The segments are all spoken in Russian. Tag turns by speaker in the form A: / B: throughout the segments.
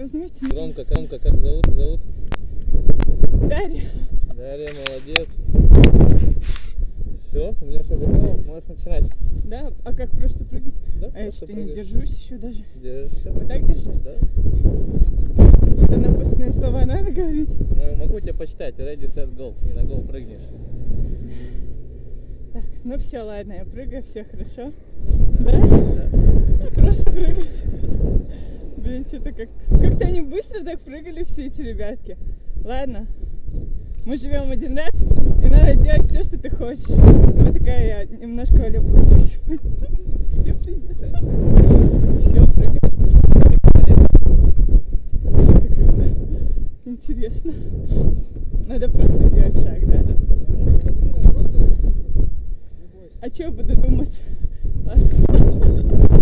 A: Возьмите.
B: Громко, громко, как зовут? Зовут?
A: Дарья.
B: Дарья, молодец. Все, у меня все готово, можешь начинать.
A: Да, а как просто прыгать?
B: Да,
A: А я что-то не держусь еще даже.
B: Держишься.
A: Вот так держать?
B: Да.
A: Это напускные слова надо говорить?
B: Ну, могу тебе почитать. Ready, set, go. И на go прыгнешь.
A: Так, ну все, ладно, я прыгаю, все хорошо. Да?
B: Да.
A: Просто прыгать. Блин, что-то как... Как-то они быстро так прыгали, все эти ребятки. Ладно. Мы живем один раз, и надо делать все, что ты хочешь. Вот такая я немножко Бузова сегодня. Все привет. Все, прыгаешь. Интересно. Надо просто сделать шаг, да? А что я буду думать? Ладно.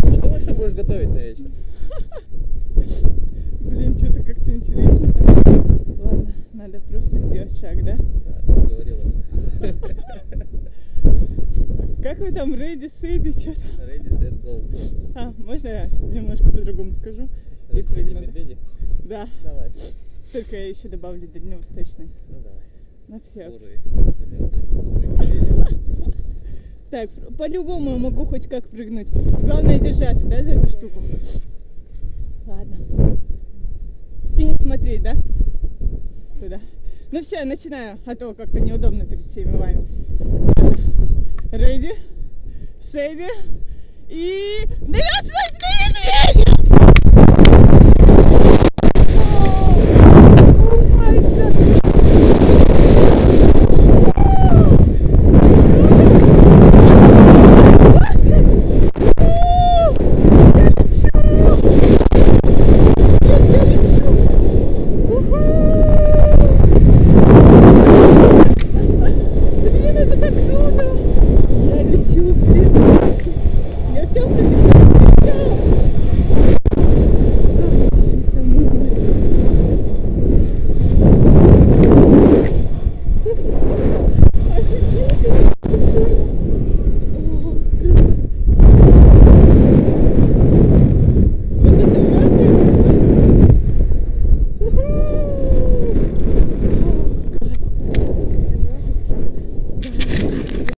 B: Подумай, что будешь готовить на вечер.
A: Блин, что-то как-то интересно. так. Ладно, надо шаг, да?
B: Да, говорила.
A: Как вы там, рейди, сейди, что-то?
B: Ready, set, go.
A: А, можно я немножко по-другому скажу? И прыгну, да?
B: Давай.
A: только я еще добавлю дальневосточный.
B: Ну давай.
A: На всех.
B: Медведь.
A: Так, по-любому я могу хоть как прыгнуть. Главное держаться, да, за эту штуку? Ладно. И не смотреть, да? Туда. Ну все, я начинаю, а то как-то неудобно перед всеми вами. Ready, steady и... Дальневосточный медведь!